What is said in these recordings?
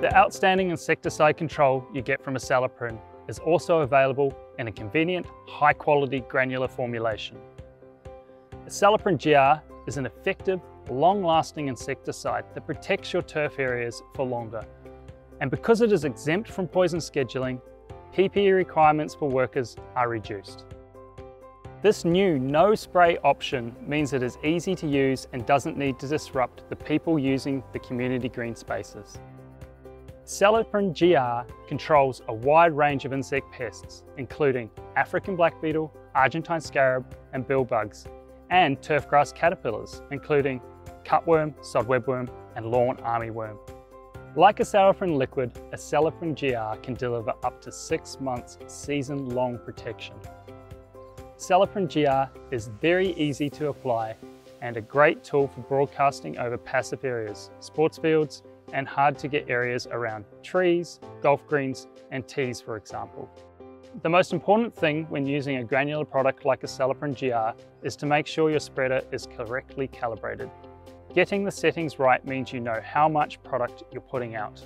The outstanding insecticide control you get from Acelepryn is also available in a convenient, high quality granular formulation. Acelepryn GR is an effective, long-lasting insecticide that protects your turf areas for longer. And because it is exempt from poison scheduling, PPE requirements for workers are reduced. This new no spray option means it is easy to use and doesn't need to disrupt the people using the community green spaces. Acelepryn GR controls a wide range of insect pests, including African black beetle, Argentine scarab, and billbugs, and turfgrass caterpillars, including cutworm, sodwebworm, and lawn armyworm. Like a Acelepryn liquid, a Acelepryn GR can deliver up to six months season-long protection. Acelepryn GR is very easy to apply and a great tool for broadcasting over passive areas, sports fields, and hard to get areas around trees, golf greens, and tees, for example. The most important thing when using a granular product like a Acelepryn GR is to make sure your spreader is correctly calibrated. Getting the settings right means you know how much product you're putting out.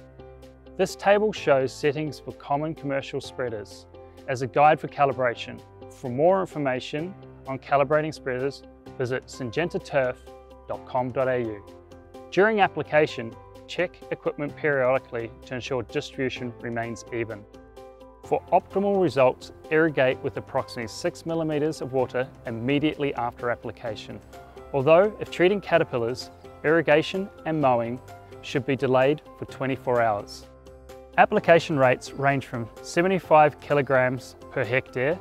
This table shows settings for common commercial spreaders as a guide for calibration for more information on calibrating spreaders, visit syngentaturf.com.au. During application, check equipment periodically to ensure distribution remains even. For optimal results, irrigate with approximately 6 millimeters of water immediately after application. Although, if treating caterpillars, irrigation and mowing should be delayed for 24 hours. Application rates range from 75 kilograms per hectare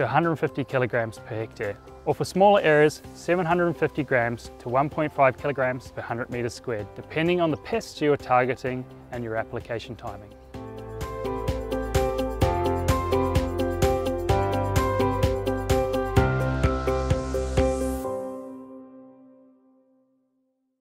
to 150 kilograms per hectare, or for smaller areas, 750 grams to 1.5 kilograms per 100 meters squared, depending on the pests you are targeting and your application timing.